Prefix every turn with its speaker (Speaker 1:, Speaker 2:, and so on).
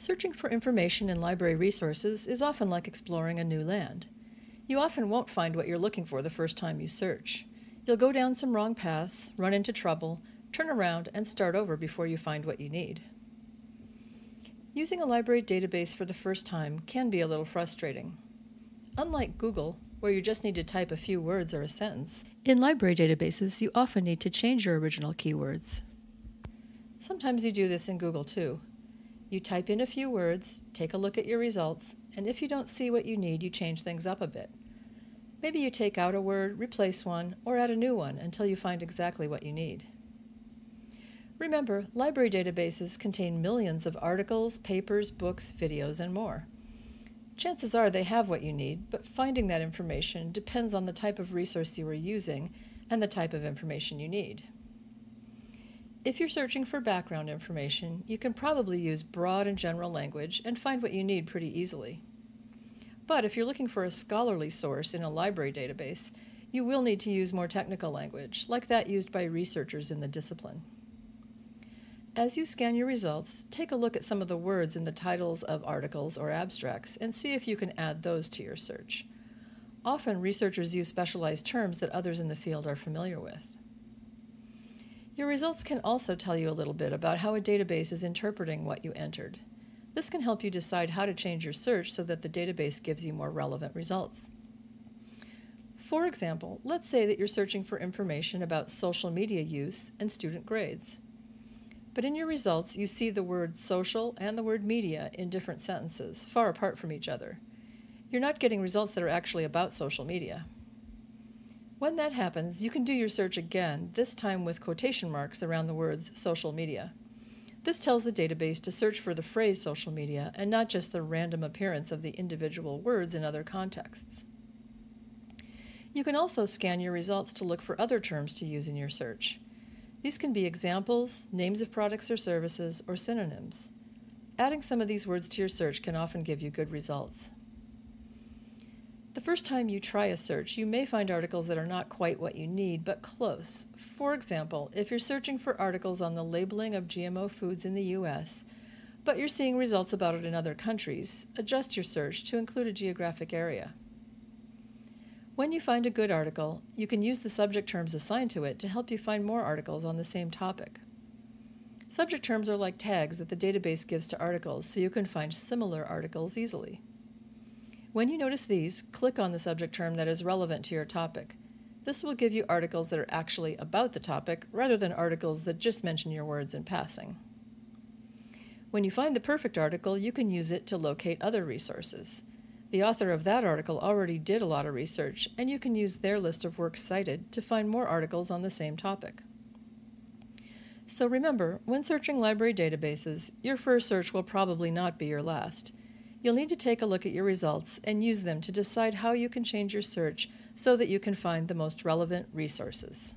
Speaker 1: Searching for information in library resources is often like exploring a new land. You often won't find what you're looking for the first time you search. You'll go down some wrong paths, run into trouble, turn around, and start over before you find what you need. Using a library database for the first time can be a little frustrating. Unlike Google, where you just need to type a few words or a sentence, in library databases you often need to change your original keywords. Sometimes you do this in Google too. You type in a few words, take a look at your results, and if you don't see what you need, you change things up a bit. Maybe you take out a word, replace one, or add a new one until you find exactly what you need. Remember, library databases contain millions of articles, papers, books, videos, and more. Chances are they have what you need, but finding that information depends on the type of resource you are using and the type of information you need. If you're searching for background information, you can probably use broad and general language and find what you need pretty easily. But if you're looking for a scholarly source in a library database, you will need to use more technical language, like that used by researchers in the discipline. As you scan your results, take a look at some of the words in the titles of articles or abstracts and see if you can add those to your search. Often, researchers use specialized terms that others in the field are familiar with. Your results can also tell you a little bit about how a database is interpreting what you entered. This can help you decide how to change your search so that the database gives you more relevant results. For example, let's say that you're searching for information about social media use and student grades. But in your results, you see the word social and the word media in different sentences, far apart from each other. You're not getting results that are actually about social media. When that happens, you can do your search again, this time with quotation marks around the words social media. This tells the database to search for the phrase social media and not just the random appearance of the individual words in other contexts. You can also scan your results to look for other terms to use in your search. These can be examples, names of products or services, or synonyms. Adding some of these words to your search can often give you good results. The first time you try a search, you may find articles that are not quite what you need, but close. For example, if you're searching for articles on the labeling of GMO foods in the US, but you're seeing results about it in other countries, adjust your search to include a geographic area. When you find a good article, you can use the subject terms assigned to it to help you find more articles on the same topic. Subject terms are like tags that the database gives to articles so you can find similar articles easily. When you notice these, click on the subject term that is relevant to your topic. This will give you articles that are actually about the topic rather than articles that just mention your words in passing. When you find the perfect article, you can use it to locate other resources. The author of that article already did a lot of research, and you can use their list of works cited to find more articles on the same topic. So remember, when searching library databases, your first search will probably not be your last. You'll need to take a look at your results and use them to decide how you can change your search so that you can find the most relevant resources.